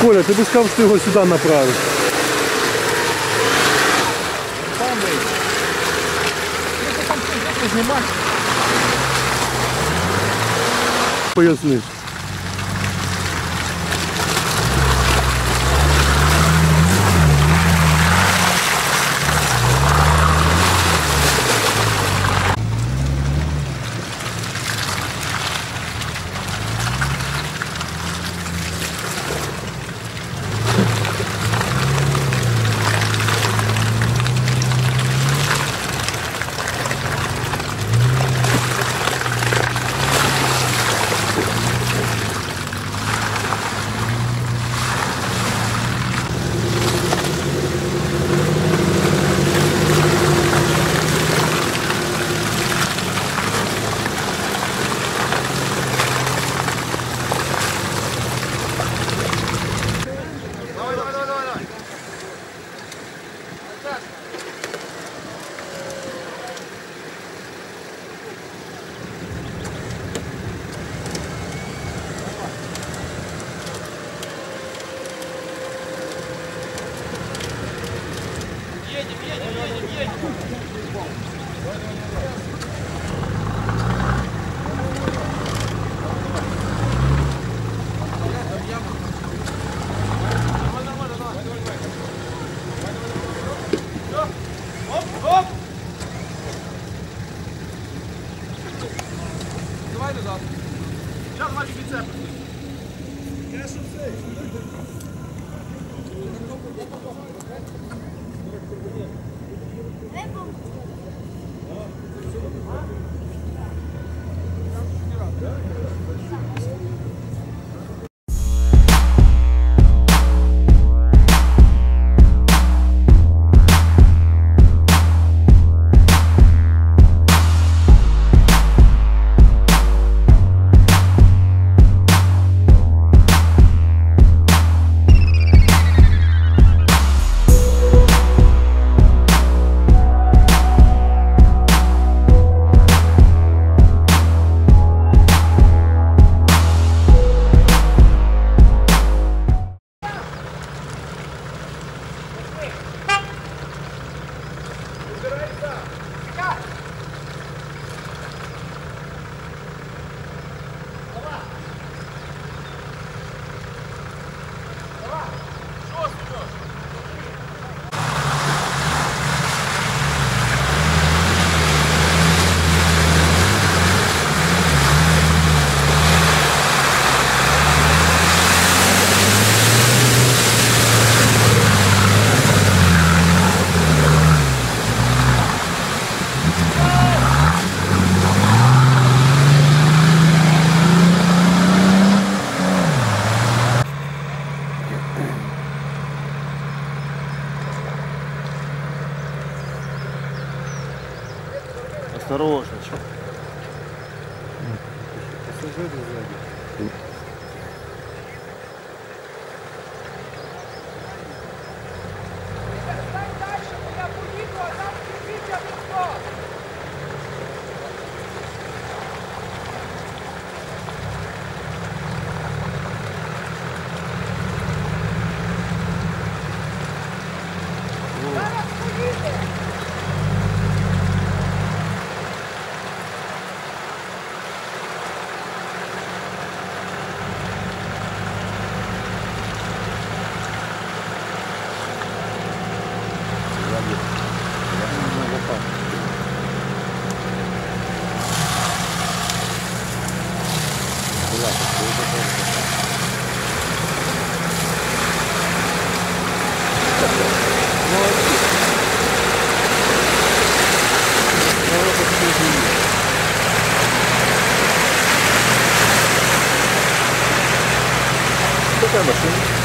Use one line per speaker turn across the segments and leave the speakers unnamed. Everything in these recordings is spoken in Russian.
Коля, ты бы сказал, что его сюда направишь. Там выйдет.
Пояснишь. Thank you. Sen
basın.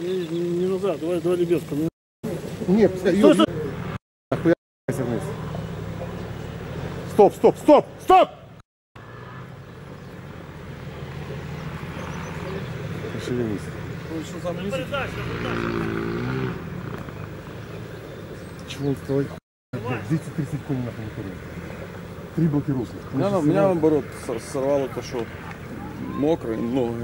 Не,
назад, давай, давай лебедку.
Нет,
Что за-
Нахуя вниз. Стоп, стоп, стоп, стоп! Пошевелись. Чего он стоит? 230 коней нахуй не курил. Три блокировки.
Меня, меня наоборот сорвало то, что мокрый, ну,